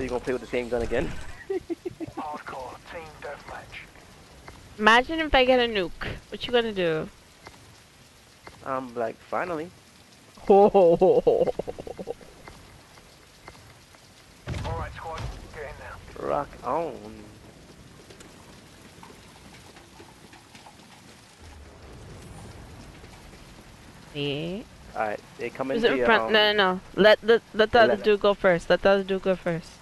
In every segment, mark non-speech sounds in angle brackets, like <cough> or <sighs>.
So you gonna play with the same gun again? <laughs> Hardcore team deathmatch. Imagine if I get a nuke. What you gonna do? I'm like, finally. Alright squad, get in there. Rock on. yeah. Alright, they come Who's into in your, front? um, no, no, no. Let the let the Yeah, other let- dude go first. Let the other dude go first.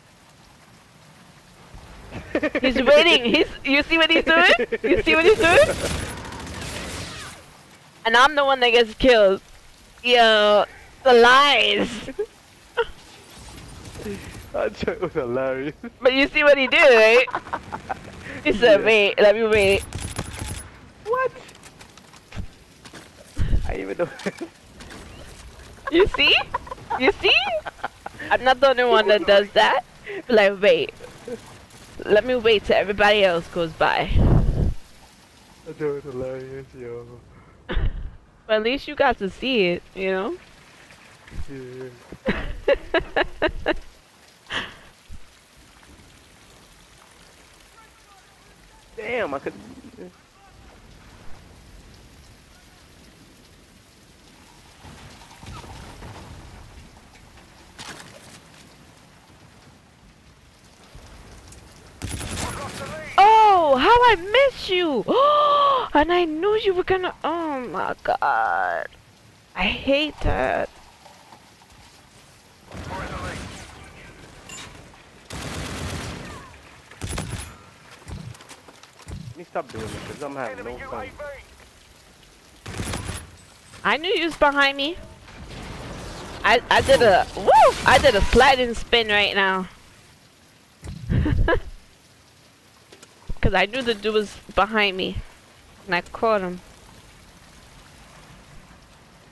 He's waiting. He's. You see what he's doing? You see what he's doing? And I'm the one that gets killed. Yo, the lies. I thought it was hilarious. But you see what he did, right? He said, Yeah. "Wait, let me wait." What? I even know. <laughs> You see? You see? I'm not the only one that does that. Like, wait. Let me wait till everybody else goes by. It was hilarious, yo. <laughs> But at least you got to see it, you know? Yeah. <laughs> Damn, I could. Oh, how I miss you! And I knew you were gonna. Oh my god. I hate that. We're in the. Let me stop doing this because I'm having Enemy no fun. I knew you was behind me. I I did a woo! I did a sliding spin right now. <laughs> Cause I knew the dude was behind me, and I caught him.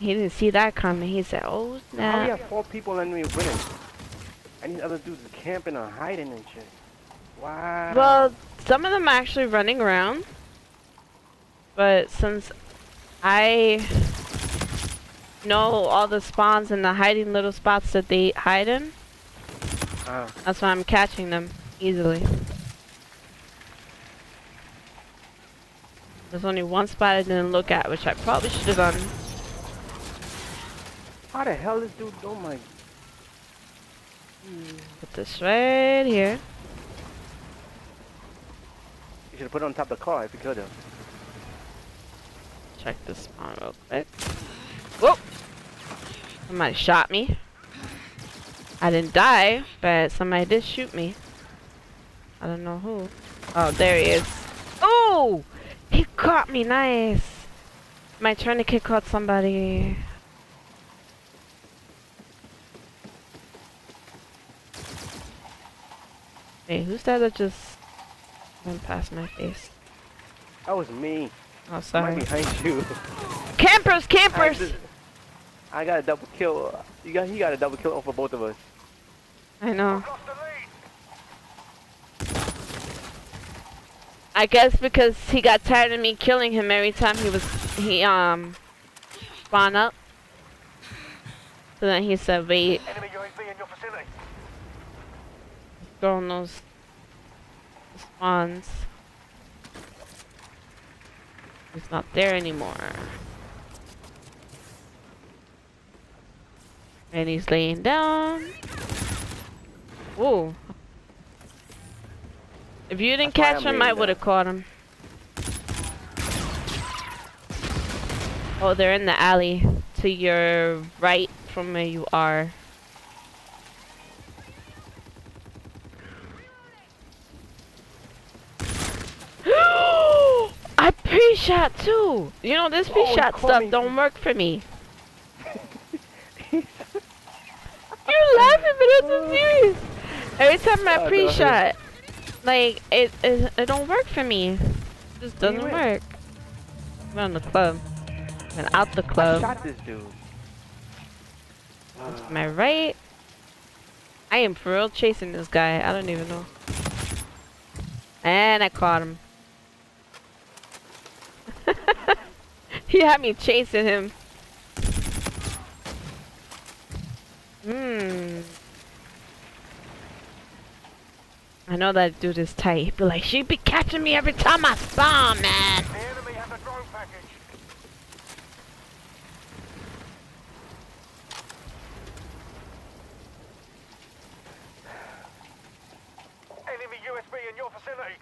He didn't see that coming. He said, "Oh we snap!" have four people and we winning? And these other dudes are camping or hiding and shit. Wow. Well, some of them are actually running around, but since I know all the spawns and the hiding little spots that they hide in, Ah, that's why I'm catching them easily. There's only one spot I didn't look at, which I probably should have done. how the hell this dude? Oh my. Put this right here. You should have put it on top of the car if you could have. Check this spawn real quick. Whoa! Somebody shot me. I didn't die, but somebody did shoot me. I don't know who. Oh, there he is. Oh! He caught me, nice. My tourniquet caught somebody. Hey, who's that that just went past my face? That was me. Oh, I'm sorry. behind you. Campers, I, campers! just- I got a double kill. You got he got a double kill off of both of us. I know. I guess because he got tired of me killing him every time he was he um spawn up. So then he said, "Wait, Enemy UAV in your vicinity. throwing those spawns." He's not there anymore. And he's laying down. Ooh. If you didn't That's catch him, I would have caught him. Oh, they're in the alley to your right from where you are. <gasps> I pre-shot too. You know this Oh, pre-shot caught stuff don't work for me. <laughs> You're laughing, but it's serious. Every time I Oh, pre-shot, like it, it, it don't work for me. It just doesn't at? work. I'm on the club. And out the I club. shot this dude. Am I right? I am for real chasing this guy. I don't even know. And I caught him. <laughs> he had me chasing him. Hmm. I know that dude is tight. He'd be like, she'd be catching me every time I spawn, man. Enemy has a drone package. Enemy UAV in your vicinity.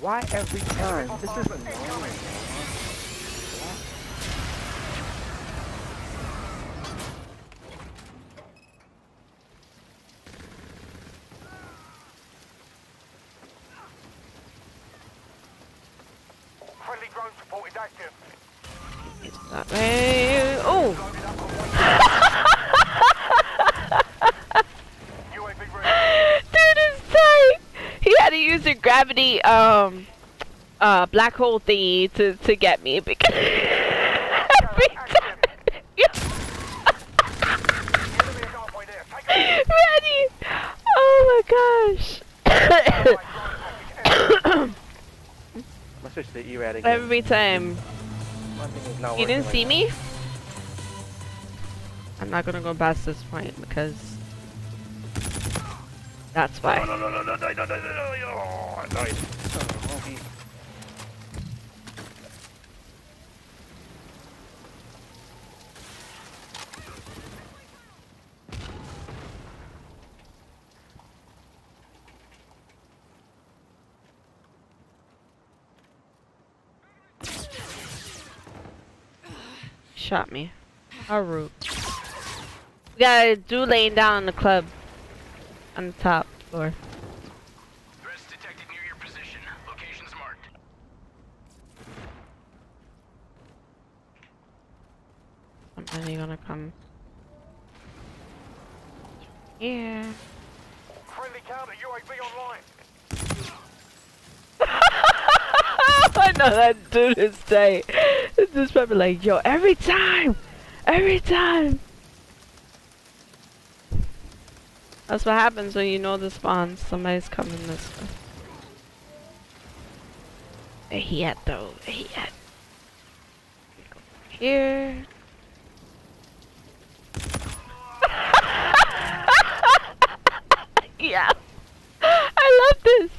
Why every time? This is annoying. That. Oh! Loaded up and waiting. Dude is tight! He had to use a gravity, um, uh, black hole thingy to, to get me because <laughs> every time. Enemy is halfway there. Take it. Ready! Oh my gosh! <coughs> <coughs> <coughs> Alright, drone package out. I'm gonna switch to E-Rad again. every time. My thing is not You didn't working see right me? I'm not gonna go past this point because that's why. now. No, no, no, no, no, no, no, no, no, no, oh, annoying. Son of a Shot me. How rude. We got a dude laying down on the club. On the top floor. Threats detected near your position. Location's marked. Somebody gonna come. Yeah. Friendly counter UAV online. <laughs> I know that dude is tight. This is probably like, yo, every time! Every time! That's what happens when you know the spawn. Somebody's coming this way. He at though? He at? Here. <laughs> yeah. I love this.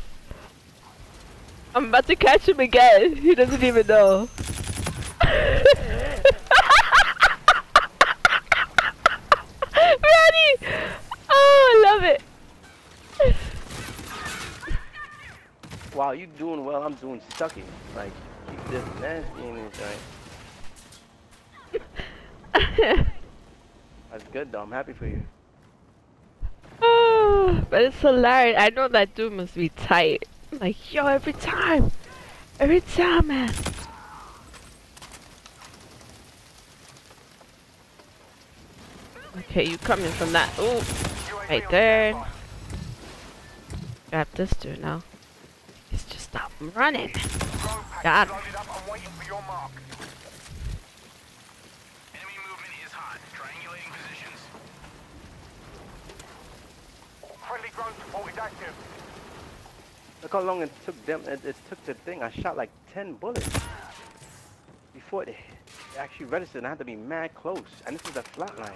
I'm about to catch him again. He doesn't even know. Ready? Oh, I love it. You doing well, I'm doing sucky. Like, keep this nasty in this joint. That's good though. I'm happy for you. oh, <sighs> but it's hilarious. I know that dude must be tight. Like, yo, every time. Every time, man. Okay, you coming from that. Ooh, Right there. grab this dude now. It's just stop running. God. Look how long it took them. It, it, took the thing. I shot like 10 bullets before it actually registered. I had to be mad close. And this is a flat line.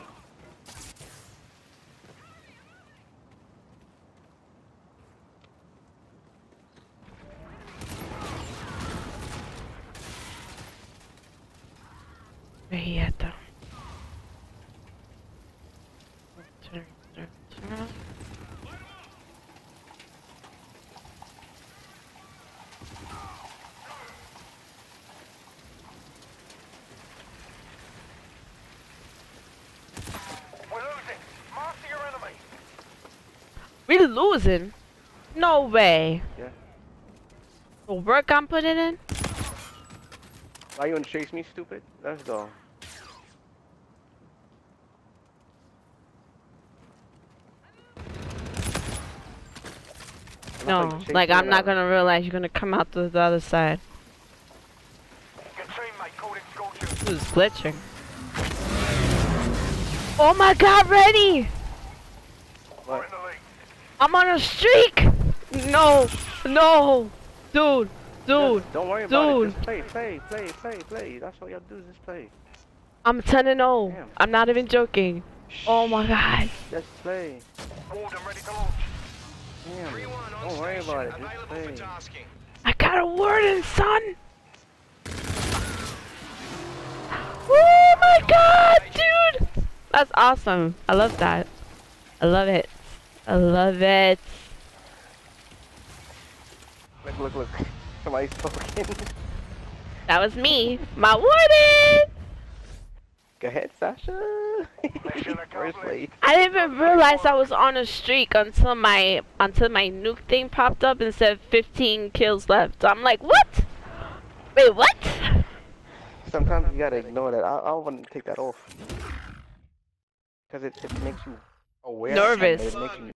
We're losing? No way. Yeah. The work I'm putting in? Why you wanna chase me, stupid? Let's go. No, like I'm not gonna realize you're gonna come out to the other side. Your teammate called in scorcher. Who's glitching? Oh my god, ready! What? in the lead. I'm on a streak! No, no, dude, dude, Just don't worry about dude. it. Just play, play, play, play, play. That's all y'all do is just play. I'm 10 and 0. Damn. I'm not even joking. Oh my god. Just play. Order ready to launch. Damn. Don't worry about it. Just play. I got a warden, son. Oh my god, dude. That's awesome. I love that. I love it. I love it. Look, look, look. <laughs> Somebody's talking. That was me. My warden. Go ahead, Sasha. <laughs> Mission First accomplished. place. I didn't even realize I was on a streak until my until my nuke thing popped up and said 15 kills left. I'm like, what? Wait, what? Sometimes you gotta ignore that. I, I want to take that off. Because it, it makes you aware. Nervous. It makes you